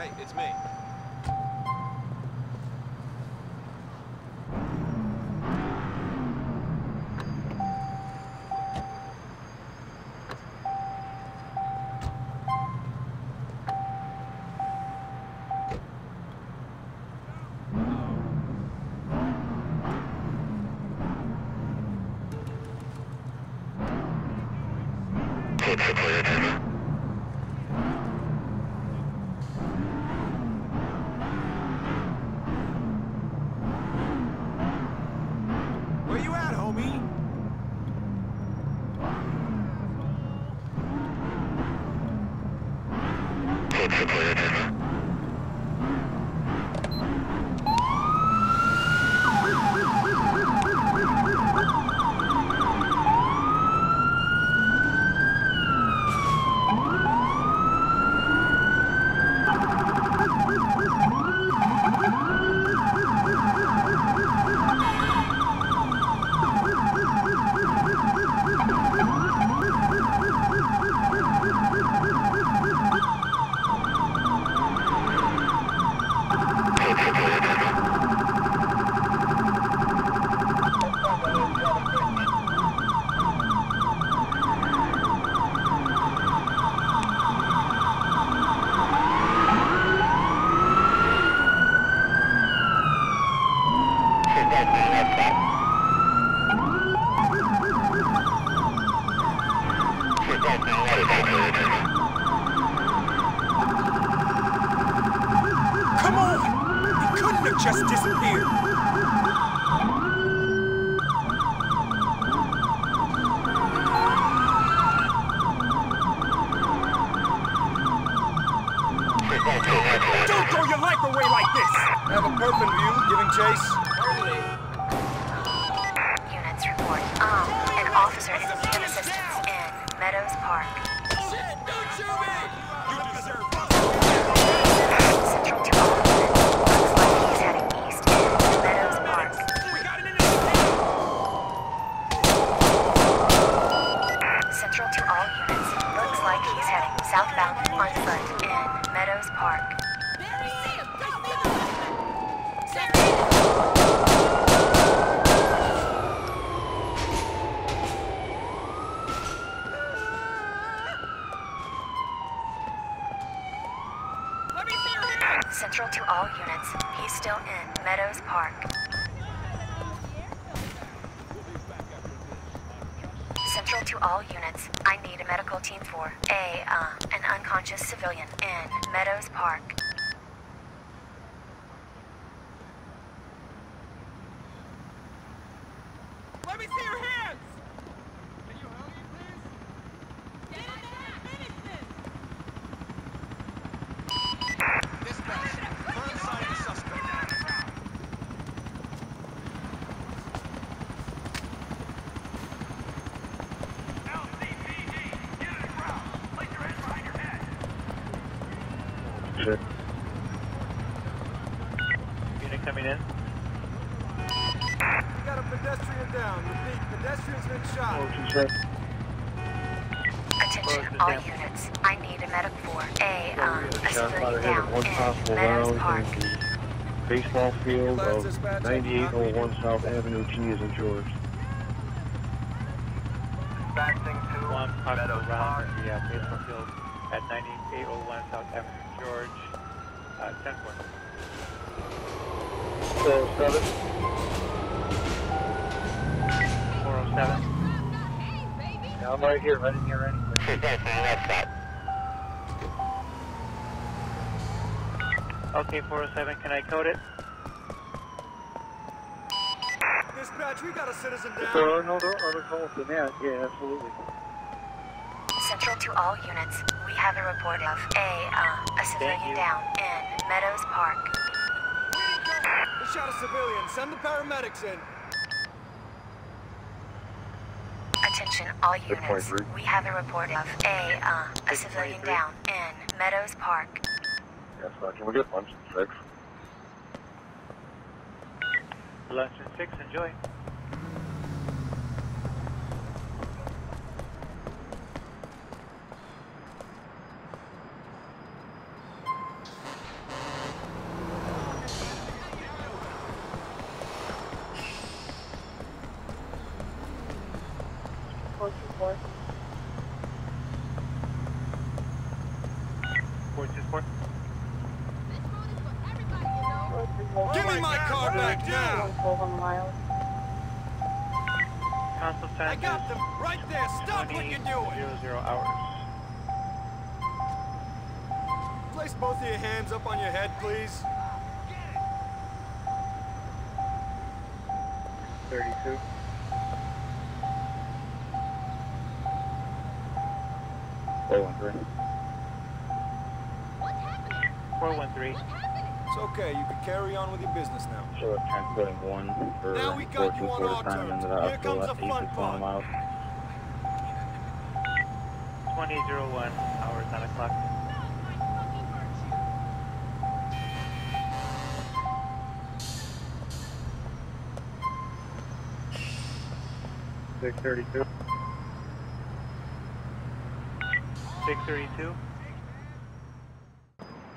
Hey, it's me. Where you at, homie? Come on! He couldn't have just disappeared. Don't throw your life away like this! Have a perp in view, giving chase. Units report. Um, an officer is in need of assistance in Meadows Park. Central Central to all units. He's still in Meadows Park. Central to all units. I need a medical team for a, uh, an unconscious civilian in Meadows Park. Let me see your hands! Shit. Unit coming in. We got a pedestrian down. Repeat, pedestrian's been shot. Oh, two sec. Attention all down. units. I need a medic for a, um, a civilian down in possible Meadows Park. round in the baseball field of 9801 South Avenue G is in George. One possible round in the uh, baseball field at 9801 South Avenue, George. Uh, 10 4. So, seven. 407. Yeah, I'm right here. I didn't hear anything. Okay, 407, can I code it? Dispatch, we got a citizen If down. there are no other, calls than that, yeah, absolutely. Central to all units. We have a report of a, uh, a civilian down in Meadows Park. They shot a civilian. Send the paramedics in. Attention all Good units. We have a report of a, uh, a civilian down in Meadows Park. Yes, uh, can we get lunch at six? Lunch and 6, enjoy. Both hands up on your head, please. Thirty-two. Four one three. Four one three. It's okay. You can carry on with your business now. So it's transporting one for Now we got you on 424 our time terms. into the Here hospital comes at the fun part. miles. Twenty zero one hours nine o'clock. Six thirty-two. Six thirty two.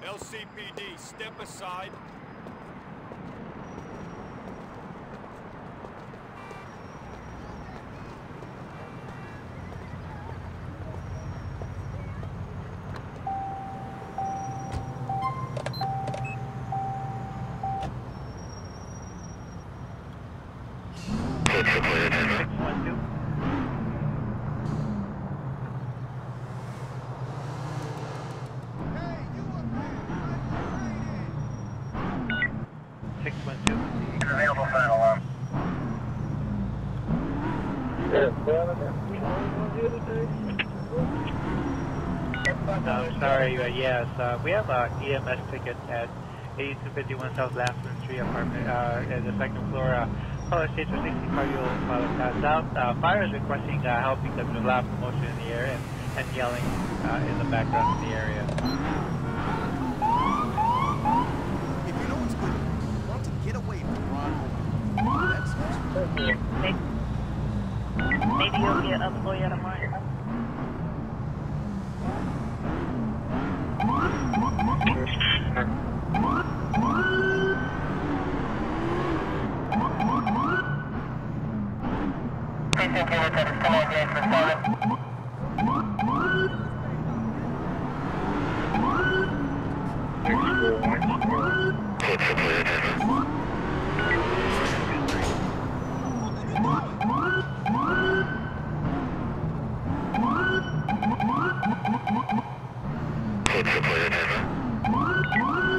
LCPD, step aside. Six one two. Six one two. Available final alarm. No, I'm sorry, uh, yes, uh, we have a EMS ticket at 8251 South Laflin Street apartment, uh, at the second floor. Uh, caller states for 65 year old father passed out. Uh, fire is requesting uh, help because there's a lot of commotion in the air and, and yelling uh, in the background in the area. If you know what's good, why don't you get away from Ron? That's Maybe, maybe you'll get a boy out of mine.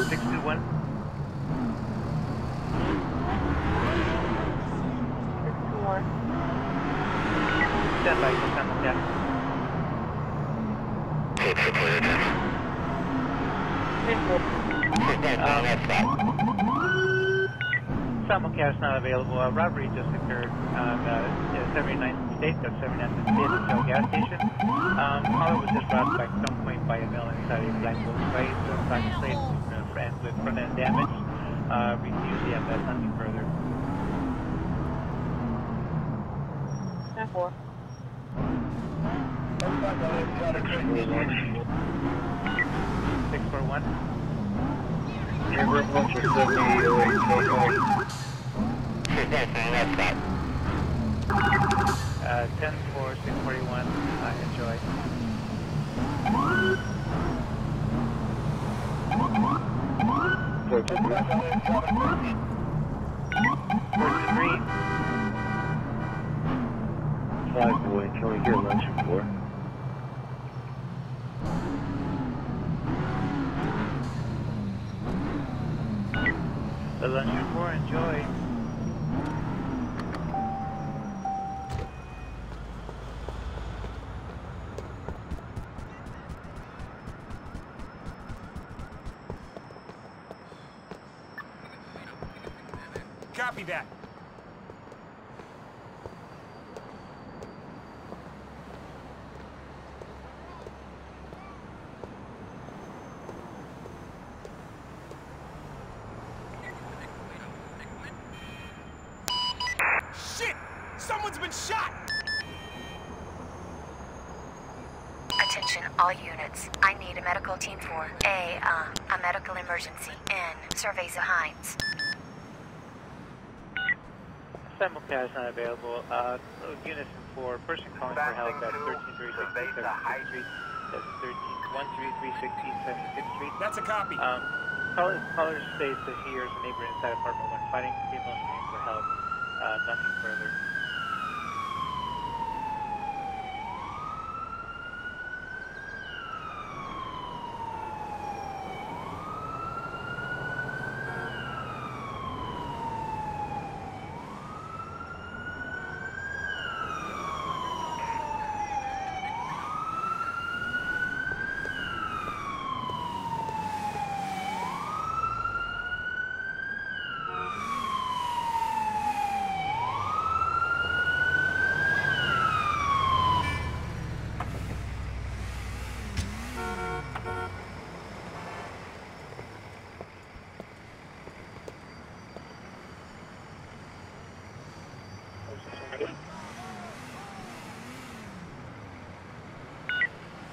Six two one. Four. Stand by for San Miguel. Um, San not available. A robbery just occurred on uh, 79th State, that's 79th State, the gas station. Um, caller was just robbed by some point by a male inside a black Volkswagen, so black plate uh, and with front end damage. Uh, refused the MS, nothing further. Nine four. Six four one. Uh, 10 for 641. Uh, enjoy. Two three. Five boy, can we get lunch at four? The lunch four. Enjoy. Someone's been shot! Attention, all units. I need a medical team for A, uh, a medical emergency. N, surveys of Hines. Simulcast not available. Uh, unison for person calling for help at 1336 76th Street. That's 13 13316 Street. That's a copy. Um, caller, caller states that he hears a neighbor inside apartment one fighting female screaming for help. Uh, nothing further.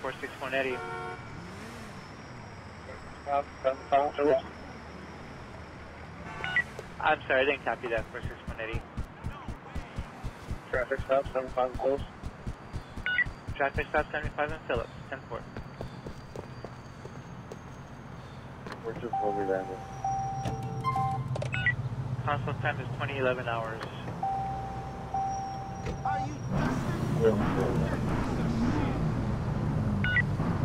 Four six one Eddie. I'm sorry, I didn't copy that. Four six one Eddie. Traffic stop, 75 close. Traffic stop 75 and Phillips. 10 4. We're just over there. Console time is 2011 hours.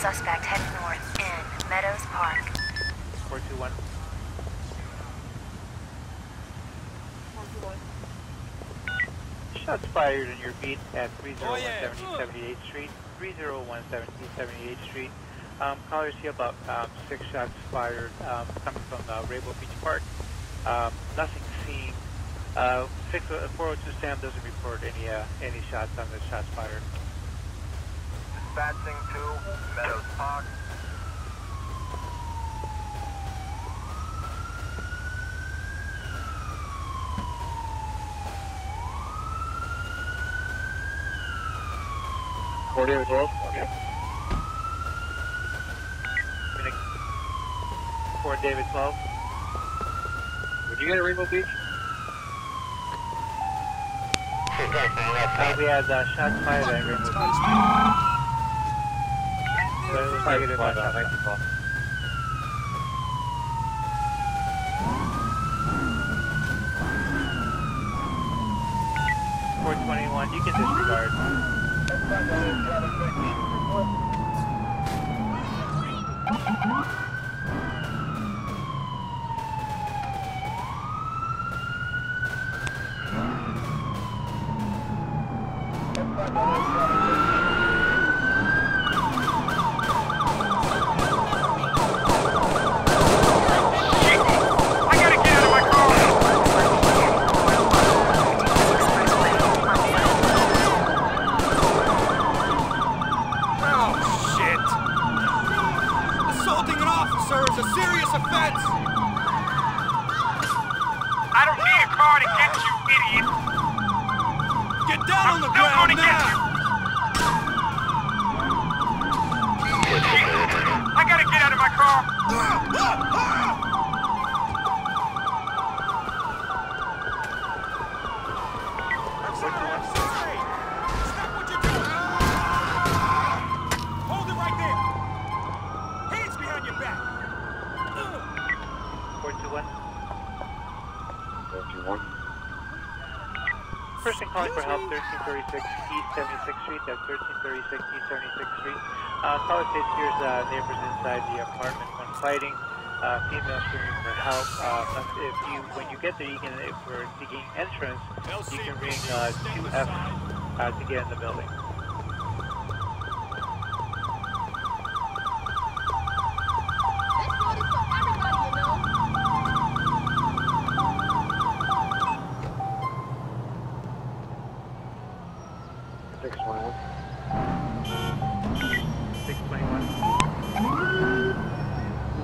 suspect heading north in Meadows Park. 421. Shots fired in your beat at 30170 78th Street, 30170 78th Street. Um, callers see about um, six shots fired um, coming from uh, Rainbow Beach Park. Um, nothing seen. Uh, six, uh, 402 Sam doesn't report any uh, any shots on the shots fired. Dispatching to Meadows Park. Four David 12? Okay. Phoenix 4 David 12. Would you get a Rainbow Beach? Uh, we had uh, shots fired at Rainbow Beach. So it was targeted by shots. Four twenty-one. You can disregard. I gotta get out of my car! Oh, shit! Assaulting an officer is a serious offense! I don't need a car to get you, idiot! Get down on the ground now! I gotta get out of my car! Hold it right there! Hands behind your back! Four two one. 421. Person calling for help, 1336 East 76th Street. That's 1336 East 76th Street. Uh, caller states here's uh, neighbors inside the apartment when fighting. Uh, female screaming for help. Uh, if you, when you can, if we're seeking entrance, you can ring uh, 2F uh, to get in the building. This road is for everybody, you know. Six one. 621.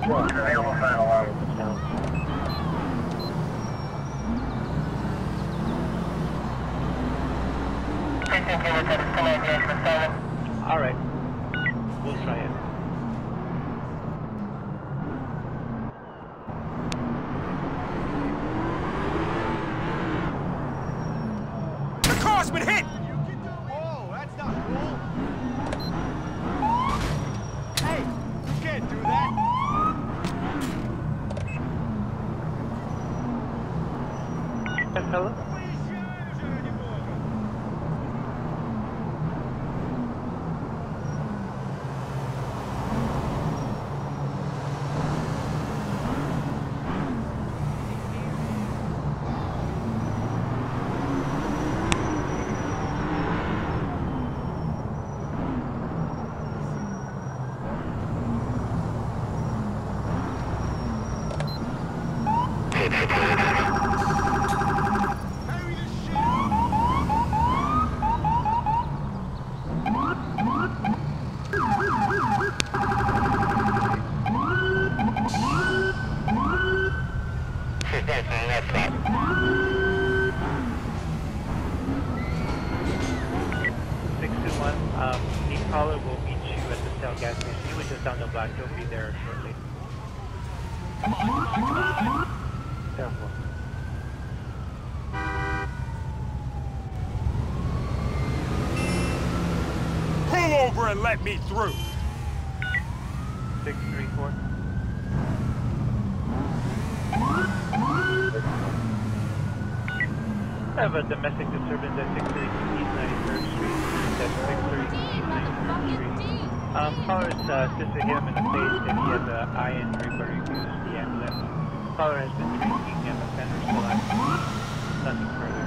I don't find a lot of this now. All right. We'll try it. Car's been hit! And let me through. Six three four. I have a domestic disturbance at 632 East 93rd Street. That's 632 East 93rd Street. Um, caller's uh, hit him in the face and he has an eye injury but refused the ambulance. Caller has been drinking and the fender still active. Nothing further.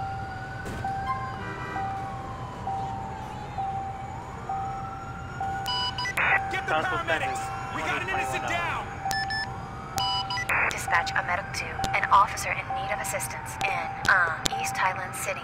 Council paramedics! We got an innocent down! Dispatch a medic to an officer in need of assistance in uh, East Highland City.